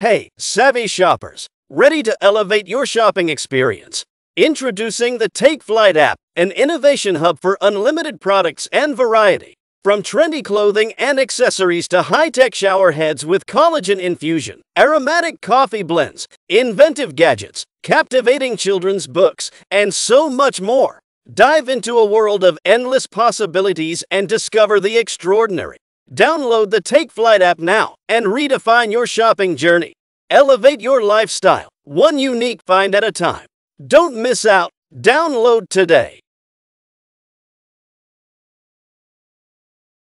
Hey, savvy shoppers, ready to elevate your shopping experience? Introducing the Take Phlyt app, an innovation hub for unlimited products and variety. From trendy clothing and accessories to high tech shower heads with collagen infusion, aromatic coffee blends, inventive gadgets, captivating children's books, and so much more. Dive into a world of endless possibilities and discover the extraordinary. Download the Take Phlyt app now and redefine your shopping journey. Elevate your lifestyle, one unique find at a time. Don't miss out. Download today.